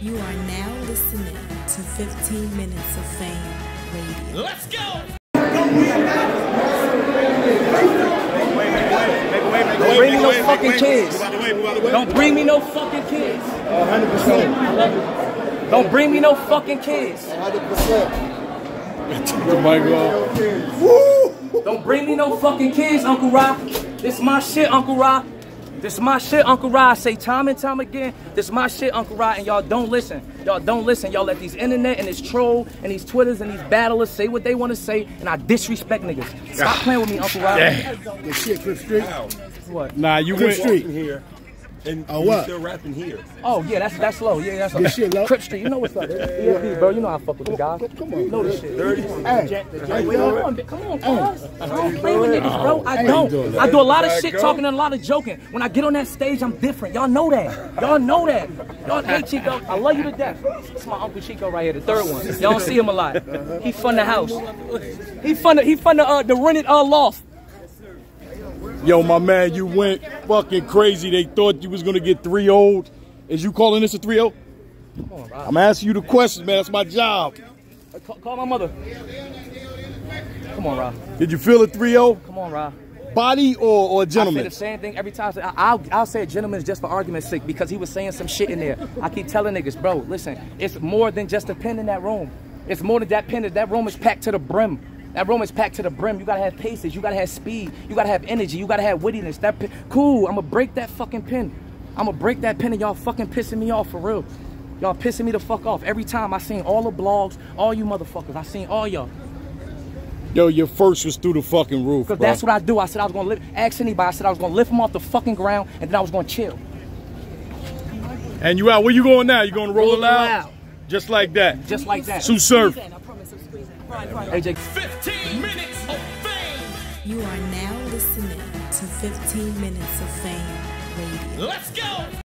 You are now listening to 15 Minutes of Fame Radio. Let's go! Don't bring me no fucking kids. Don't bring me no fucking kids. 100%. Don't bring me no fucking kids. 100%. Don't bring me no fucking kids, Uncle Ra. This my shit, Uncle Ra. This my shit, Uncle Ra. I say time and time again, this my shit, Uncle Ra, and y'all don't listen. Y'all don't listen. Y'all let these internet and this troll and these Twitters and these battlers say what they want to say, and I disrespect niggas. Stop playing with me, Uncle Ra. The shit, Cliff Street. What? Nah, you Cliff went. Street. here. And Oh, what? still rapping here. Oh yeah, that's that's low. Yeah, that's low. This shit low? Crip Street, you know what's up? EFP, bro. You know I fuck with the guy. Come on. You know this shit. Hey, Come on, come on, cuz. I don't play with niggas, bro. I don't. I do a lot of shit talking and a lot of joking. When I get on that stage, I'm different. Y'all know that. Y'all know that. Y'all, hey Chico, I love you to death. It's my uncle Chico right here, the third one. Y'all don't see him a lot. He fun the house. He fun the he fun the uh, the rented uh loft. Yo, my man, you went fucking crazy. They thought you was gonna get three old. Is you calling this a three o? Come on, Rob. I'm asking you the questions, man. That's my job. Uh, call, call my mother. Come on, Rob. Did you feel a three o? Come on, Rob. Body or or gentleman? I say gentleman? the same thing every time. I- I'll, I'll say a gentleman's just for argument's sake because he was saying some shit in there. I keep telling niggas, bro, listen, it's more than just a pen in that room. It's more than that pen. That room is packed to the brim. That room is packed to the brim. You gotta have paces. You gotta have speed. You gotta have energy. You gotta have wittiness. That pen, cool. I'm gonna break that fucking pen. I'm gonna break that pen and y'all fucking pissing me off for real. Y'all pissing me the fuck off. Every time I seen all the blogs, all you motherfuckers, I seen all y'all. Yo, your first was through the fucking roof, Because bro. that's what I do. I said I was gonna lift, ask anybody, I said I was gonna lift him off the fucking ground and then I was gonna chill. And you out? Where you going now? You going to roll, Roll it out? loud. Just like that. Just like that. Tsu Surf. AJ, 15 minutes of fame. You are now listening to 15 Minutes of Fame Radio. Let's go!